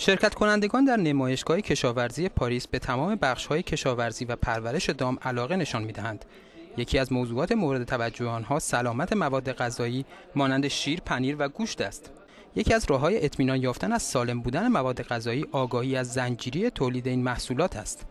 شرکت کنندگان در نمایشگاه کشاورزی پاریس به تمام بخش‌های کشاورزی و پرورش دام علاقه نشان می‌دهند. یکی از موضوعات مورد توجه آنها سلامت مواد غذایی مانند شیر، پنیر و گوشت است. یکی از راه‌های اطمینان یافتن از سالم بودن مواد غذایی آگاهی از زنجیره تولید این محصولات است.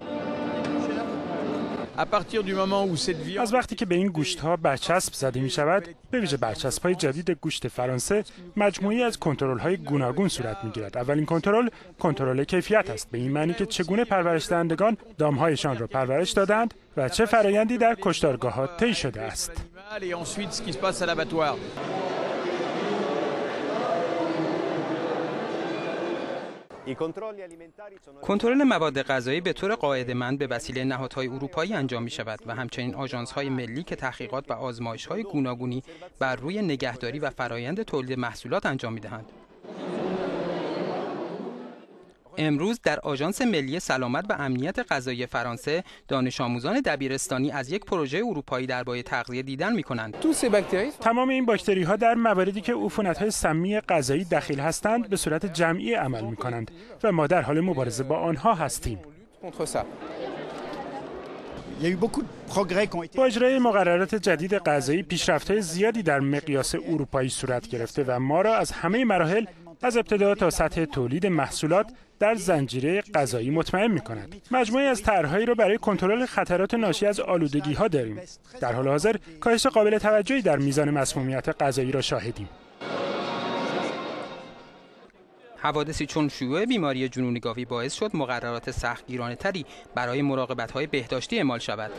از وقتی که به این گوشت ها برچسب زده می شود به ویژه برچسب های جدید گوشت فرانسه مجموعی از کنترل های گوناگون صورت می گیرد اولین کنترل کنترل کیفیت است. به این معنی که چگونه پرورش دهندگان دامهایشان را پرورش دادند و چه فرایندی در کشتارگاه ها طی شده است. کنترل مواد غذایی به طور قاعده‌مند به وسیله نهادهای اروپایی انجام می شود و همچنین آژانس‌های ملی که تحقیقات و آزمایش‌های گوناگونی بر روی نگهداری و فرایند تولید محصولات انجام می دهند. امروز در آژانس ملی سلامت و امنیت غذایی فرانسه دانش آموزان دبیرستانی از یک پروژه اروپایی درباره تغذیه دیدن می کنند. تمام این باکتری ها در مواردی که عفونت های سمی غذایی دخیل هستند به صورت جمعی عمل می کنند و ما در حال مبارزه با آنها هستیم. با اجرای مقررات جدید غذایی پیشرفت‌های زیادی در مقیاس اروپایی صورت گرفته و ما را از همه مراحل از ابتدا تا سطح تولید محصولات در زنجیره غذایی مطمئن می کند. مجموعی از طرحهایی را برای کنترل خطرات ناشی از آلودگی ها داریم. در حال حاضر کاهش قابل توجهی در میزان مسمومیت غذایی را شاهدیم. حوادثی چون شیوع بیماری جنون گاوی باعث شد مقررات سختگیرانه تری برای مراقبت های بهداشتی اعمال شود.